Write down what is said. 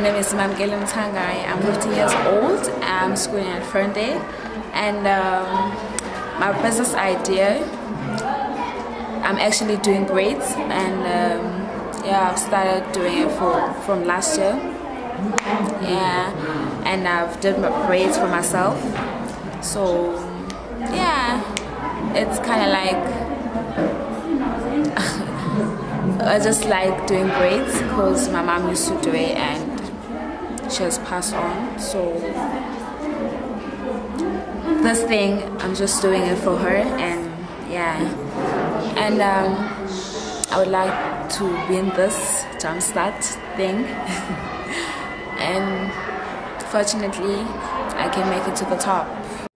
name is Mamgele Mtangayi. I'm 15 years old. I'm schooling at Ferndale. And um, my business idea, I'm actually doing great. And um, yeah, I've started doing it for from last year. Yeah, and I've done my braids for myself. So yeah, it's kind of like I just like doing braids because my mom used to do it and she has passed on. So this thing, I'm just doing it for her and yeah. And um, I would like to win this jumpstart thing. and fortunately, I can make it to the top.